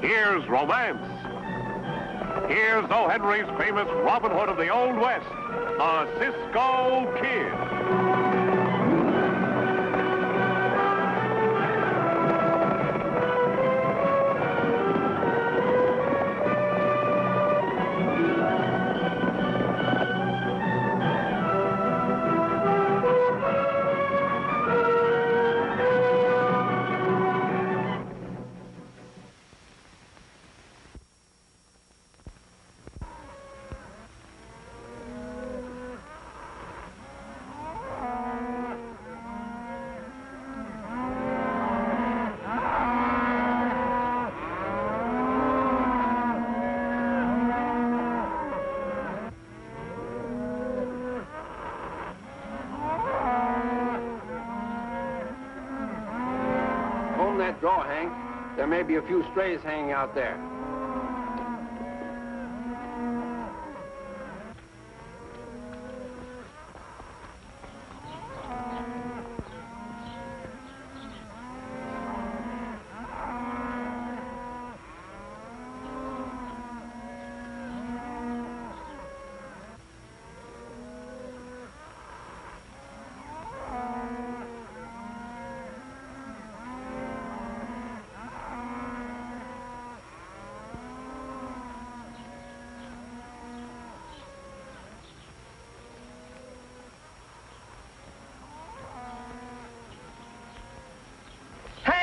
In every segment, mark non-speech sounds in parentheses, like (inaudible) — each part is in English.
Here's romance. Here's O. Henry's famous Robin Hood of the Old West, a Cisco Kid. May be a few strays hanging out there.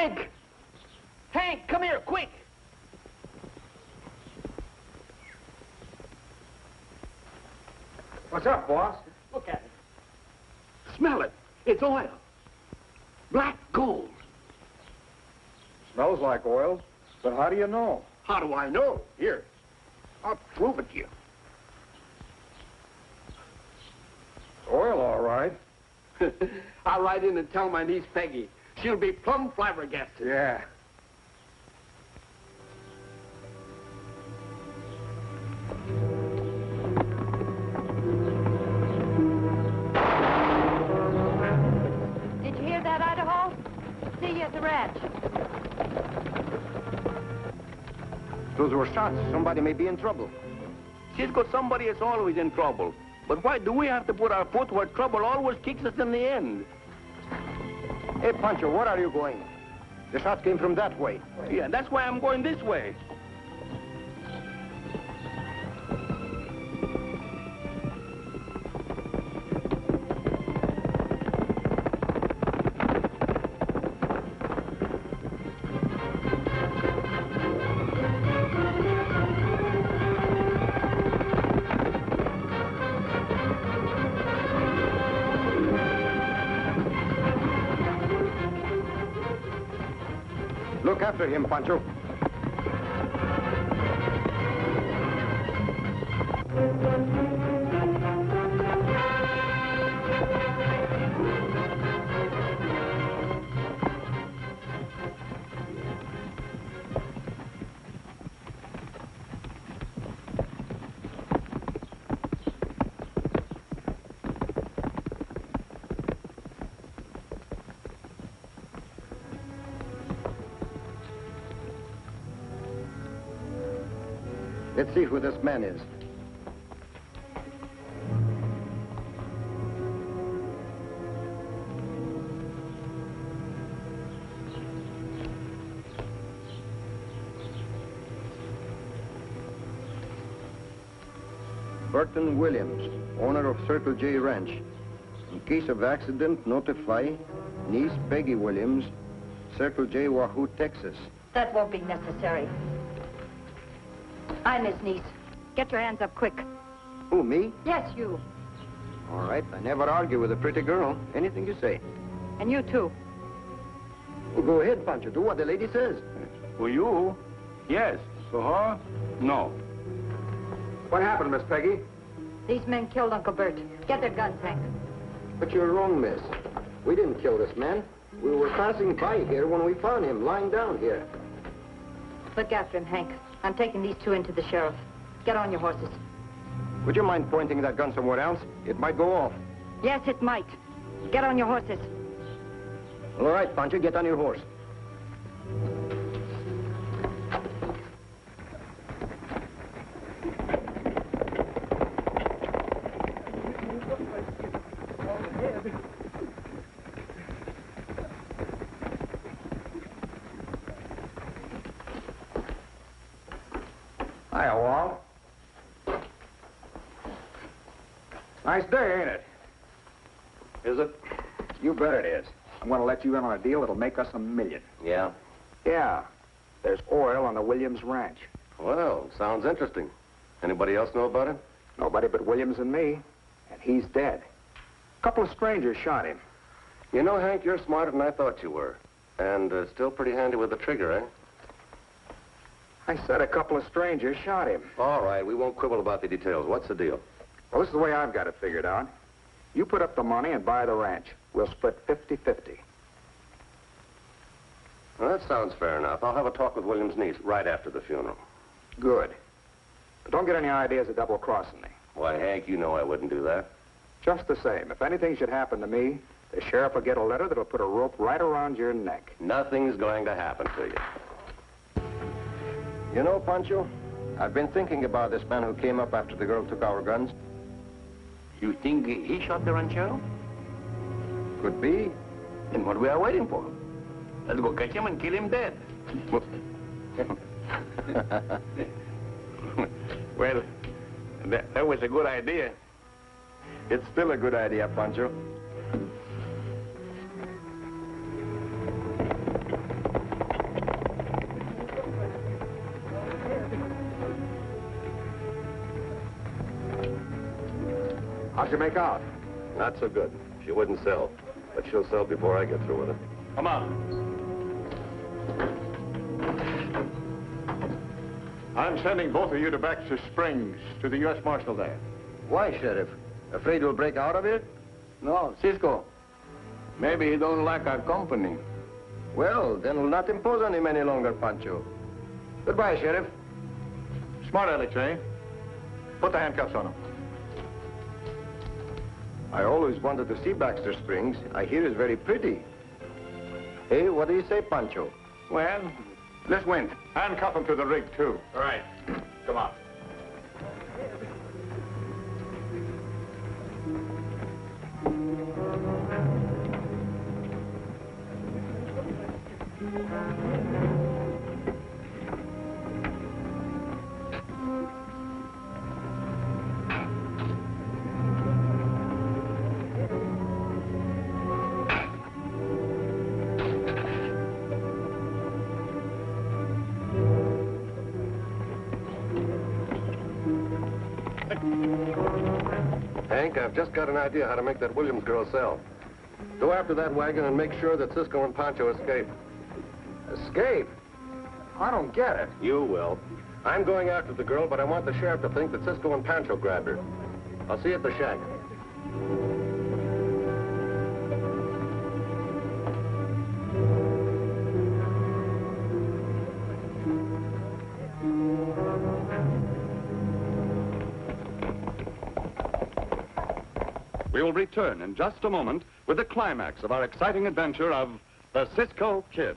Hank! Hank, come here, quick! What's up, boss? Look at it. Smell it. It's oil. Black gold. Smells like oil, but how do you know? How do I know? Here, I'll prove it to you. Oil, all right. (laughs) I'll ride in and tell my niece Peggy. She'll be plumb flabbergasted. Yeah. Did you hear that, Idaho? See you at the ranch. Those were shots. Somebody may be in trouble. She's got somebody that's always in trouble. But why do we have to put our foot where trouble always kicks us in the end? Hey, Pancho, where are you going? The shots came from that way. Yeah, that's why I'm going this way. After him, Pancho. Let's see who this man is. Burton Williams, owner of Circle J Ranch. In case of accident, notify niece Peggy Williams, Circle J, Wahoo, Texas. That won't be necessary. I'm his niece. Get your hands up quick. Who, me? Yes, you. All right, I never argue with a pretty girl. Anything you say. And you too. Well, go ahead, Pancho. Do what the lady says. For you, yes. For her, no. What happened, Miss Peggy? These men killed Uncle Bert. Get their guns, Hank. But you're wrong, miss. We didn't kill this man. We were passing by here when we found him lying down here. Look after him, Hank. I'm taking these two into the sheriff. Get on your horses. Would you mind pointing that gun somewhere else? It might go off. Yes, it might. Get on your horses. All right, Pancho, get on your horse. Hiya, Walt. Nice day, ain't it? Is it? You bet it is. I'm going to let you in on a deal that'll make us a million. Yeah. Yeah. There's oil on the Williams Ranch. Well, sounds interesting. Anybody else know about it? Nobody but Williams and me. And he's dead. A couple of strangers shot him. You know, Hank, you're smarter than I thought you were. And uh, still pretty handy with the trigger, eh? I said a couple of strangers shot him. All right, we won't quibble about the details. What's the deal? Well, this is the way I've got it figured out. You put up the money and buy the ranch. We'll split 50-50. Well, that sounds fair enough. I'll have a talk with William's niece right after the funeral. Good. But don't get any ideas of double-crossing me. Why, Hank, you know I wouldn't do that. Just the same, if anything should happen to me, the sheriff will get a letter that'll put a rope right around your neck. Nothing's going to happen to you. You know, Pancho, I've been thinking about this man who came up after the girl took our guns. You think he shot the ranchero? Could be. Then what we are waiting for? Let's go catch him and kill him dead. (laughs) Well, that, that was a good idea. It's still a good idea, Pancho. How'd you make out? Not so good. She wouldn't sell. But she'll sell before I get through with her. Come on. I'm sending both of you to Baxter Springs, to the U.S. Marshal there. Why, Sheriff? Afraid we'll break out of it? No, Cisco. Maybe he don't like our company. Well, then we'll not impose on him any longer, Pancho. Goodbye, Sheriff. Smart Alex, eh? Put the handcuffs on him. I always wanted to see Baxter Springs. I hear it's very pretty. Hey, what do you say, Pancho? Well, let's win. Handcuff him to the rig, too. All right. Come on. Hank, I've just got an idea how to make that Williams girl sell. Go after that wagon and make sure that Cisco and Pancho escape. Escape? I don't get it. You will. I'm going after the girl, but I want the sheriff to think that Cisco and Pancho grabbed her. I'll see you at the shack. We will return in just a moment with the climax of our exciting adventure of the Cisco Kid.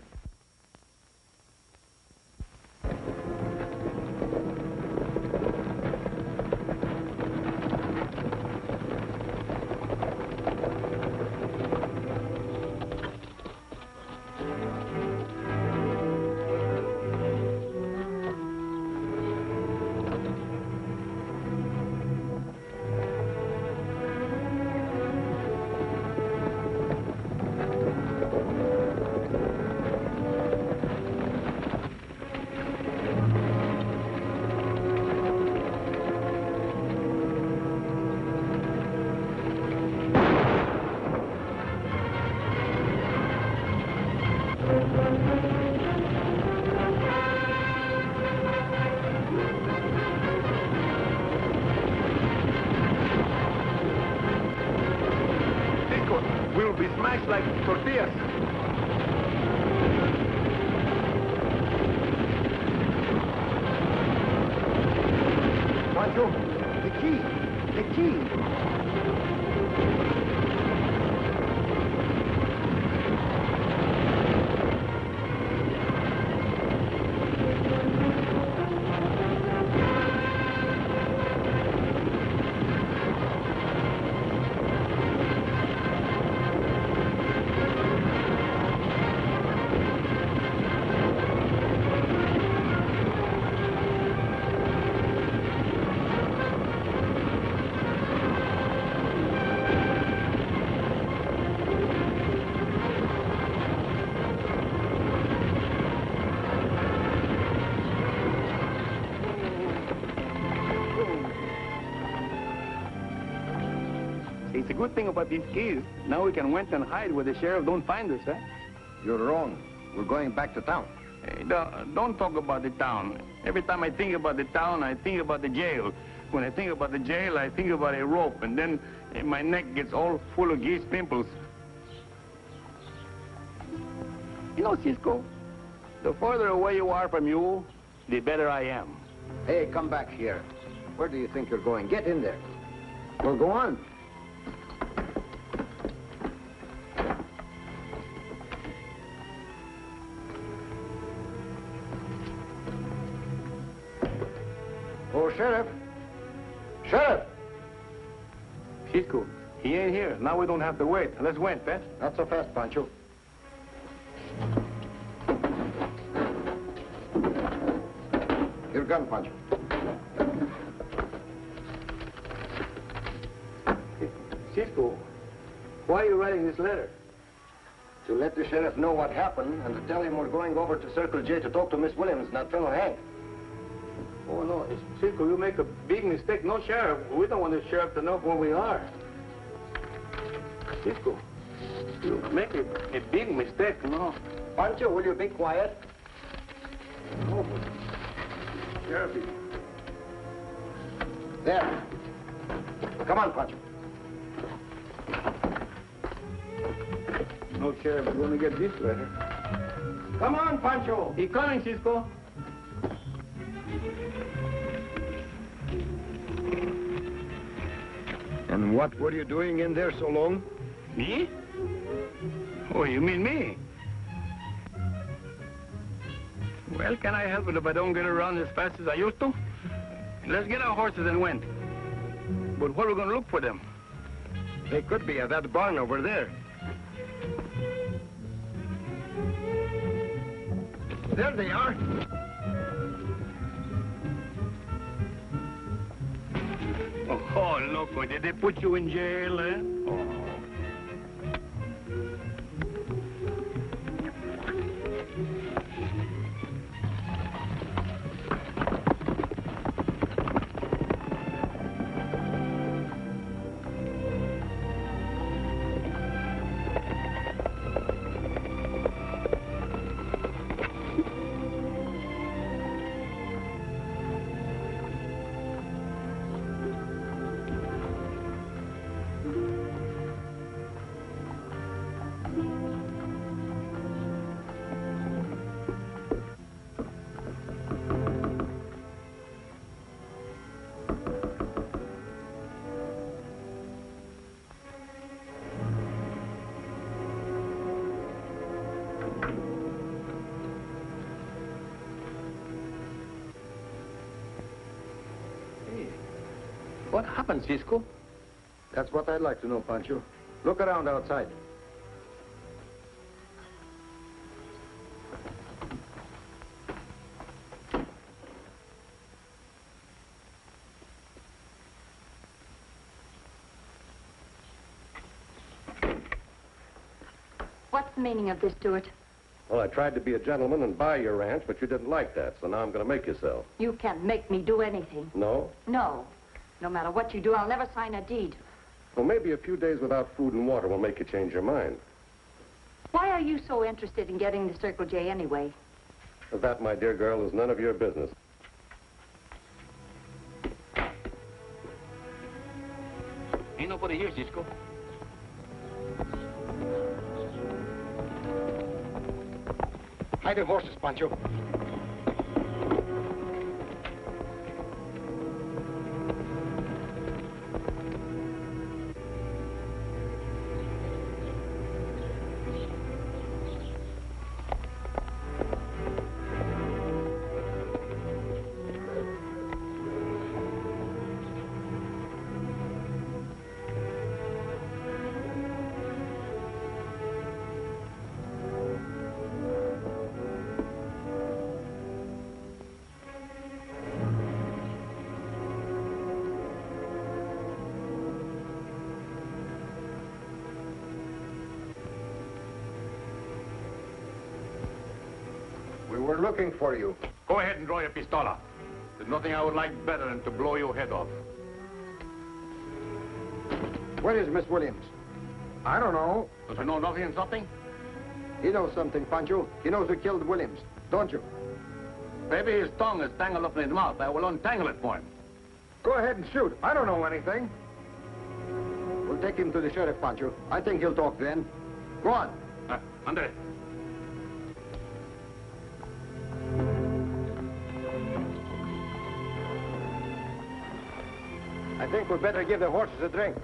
Good thing about these keys, now we can went and hide where the sheriff don't find us, eh? You're wrong. We're going back to town. Hey, don't, don't talk about the town. Every time I think about the town, I think about the jail. When I think about the jail, I think about a rope, and then eh, my neck gets all full of geese pimples. You know, Cisco, the further away you are from you, the better I am. Hey, come back here. Where do you think you're going? Get in there. Well, go on. Sheriff. Sheriff! Cisco, he ain't here. Now we don't have to wait. Let's wait, eh? Not so fast, Pancho. Your gun, Pancho. Cisco, why are you writing this letter? To let the sheriff know what happened and to tell him we're going over to Circle J to talk to Miss Williams and that fellow Hank. Oh, no, Cisco, you make a big mistake. No, Sheriff. We don't want the sheriff to know where we are. Cisco, you make a, a big mistake, no. Pancho, will you be quiet? No, Sheriff, There. Come on, Pancho. no, Sheriff, we're going to get this letter. Come on, Pancho. He coming, Cisco. And what were you doing in there so long? Me? Oh, you mean me? Well, can I help it if I don't get around as fast as I used to? Let's get our horses and went. But where are we going to look for them? They could be at that barn over there. There they are. Oh, oh, loco, did they put you in jail, eh? Oh. What happened, Cisco? That's what I'd like to know, Pancho. Look around outside. What's the meaning of this, Stewart? Well, I tried to be a gentleman and buy your ranch, but you didn't like that, so now I'm going to make you sell. You can't make me do anything. No? No. No matter what you do, I'll never sign a deed. Well, maybe a few days without food and water will make you change your mind. Why are you so interested in getting the Circle J anyway? That, my dear girl, is none of your business. Ain't nobody here, Cisco. Hide divorce horses, Pancho. Were looking for you. Go ahead and draw your pistola. There's nothing I would like better than to blow your head off. Where is Miss Williams? I don't know. Does he know nothing and something? He knows something, Pancho. He knows who killed Williams, don't you? Maybe his tongue is tangled up in his mouth. I will untangle it for him. Go ahead and shoot. I don't know anything. We'll take him to the sheriff, Pancho. I think he'll talk then. Go on. Uh, Andre. I we'd better give the horses a drink.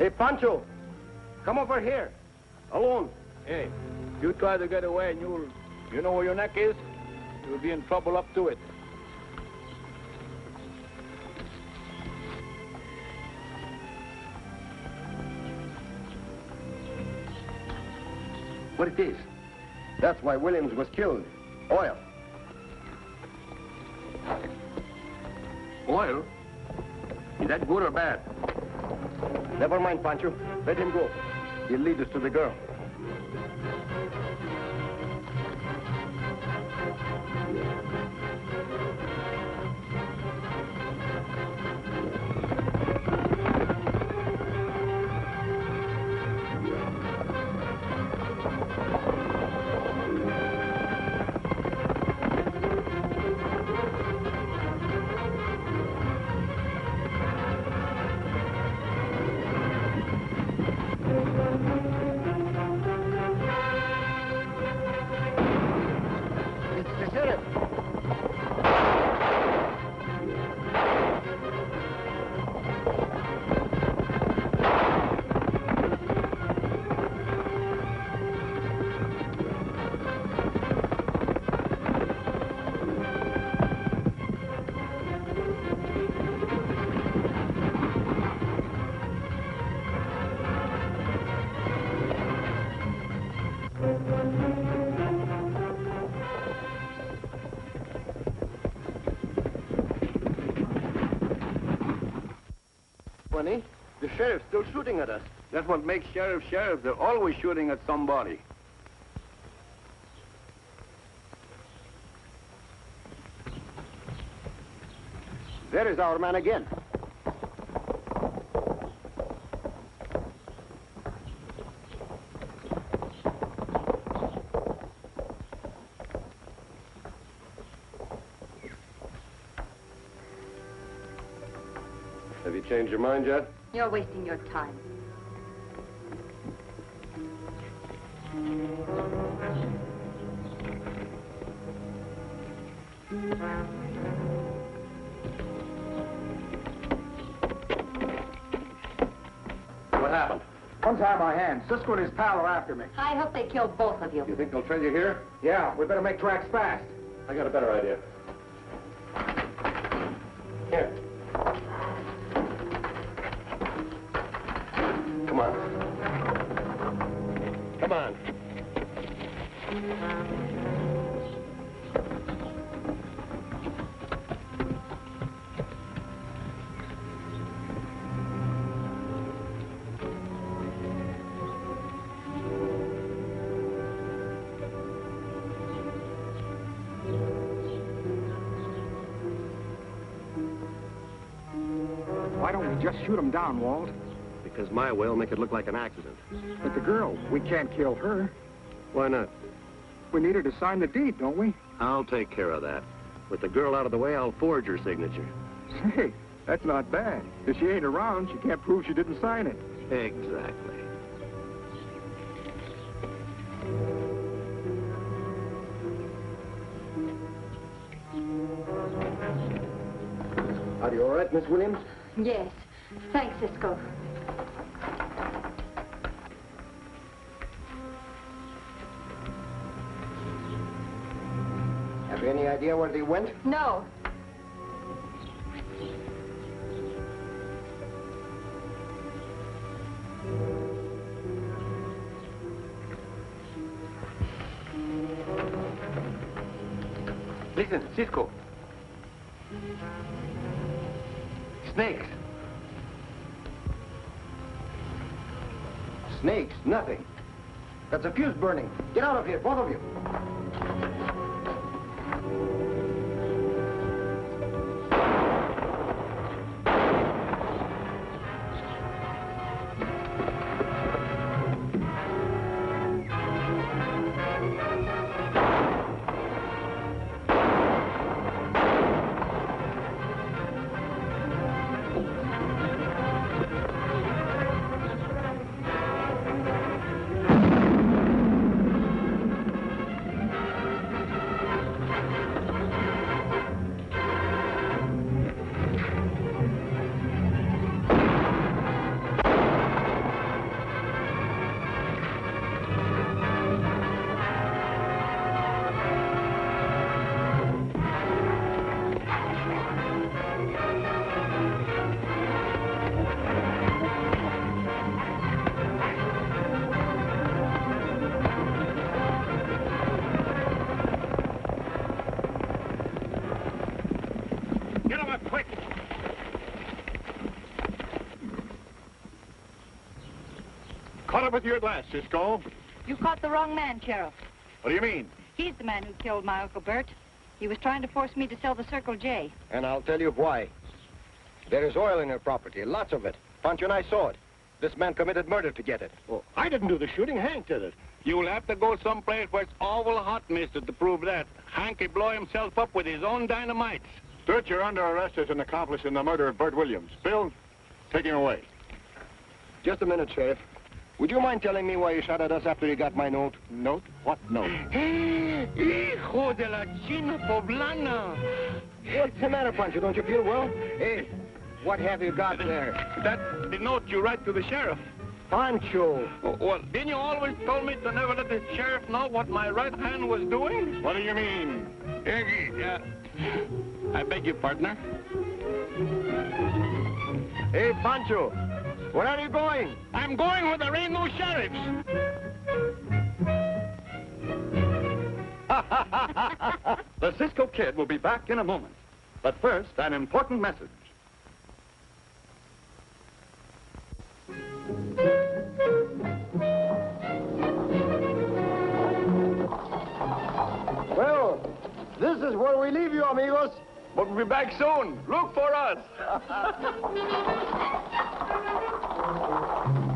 Hey, Pancho, come over here. Alone. Hey, you try to get away and you'll... You know where your neck is? You'll be in trouble up to it. What it is? That's why Williams was killed. Oil. Oil? Is that good or bad? Never mind, Pancho. Let him go. He'll lead us to the girl. Sheriff's still shooting at us. That's what makes sheriff sheriff. They're always shooting at somebody. There is our man again. Have you changed your mind yet? You're wasting your time. What happened? One Untie my hands. Cisco and his pal are after me. I hope they kill both of you. You think they'll trail you here? Yeah, we better make tracks fast. I got a better idea. Don't we just shoot him down, Walt? Because my way will make it look like an accident. But the girl, we can't kill her. Why not? We need her to sign the deed, don't we? I'll take care of that. With the girl out of the way, I'll forge her signature. Say, That's not bad. If she ain't around, she can't prove she didn't sign it. Exactly. Are you all right, Miss Williams? Yes. Thanks, Cisco. Have you any idea where they went? No. Listen, Cisco. Snakes. Snakes, nothing. That's a fuse burning. Get out of here, both of you. Up with you at last, Cisco. You caught the wrong man, Sheriff. What do you mean? He's the man who killed my Uncle Bert. He was trying to force me to sell the Circle J. And I'll tell you why. There is oil in your property, lots of it. Pancho and I saw it. This man committed murder to get it. Well, I didn't do the shooting. Hank did it. You'll have to go someplace where it's awful hot, mister, to prove that. Hank will blow himself up with his own dynamites. Stewart, you're under arrest as an accomplice in the murder of Bert Williams. Bill, take him away. Just a minute, Sheriff. Would you mind telling me why you shot at us after you got my note? Note? What note? (gasps) Hijo de la China poblana. What's the matter, Pancho? Don't you feel well? Hey, what have you got there? That's the note you write to the sheriff. Pancho! Oh, well, didn't you always tell me to never let the sheriff know what my right hand was doing? What do you mean? Uh, I beg your partner. Hey, Pancho! Where are you going? I'm going where there ain't no sheriffs. (laughs) the Cisco Kid will be back in a moment. But first, an important message. Well, this is where we leave you, amigos. But we'll be back soon. Look for us. (laughs) Thank you.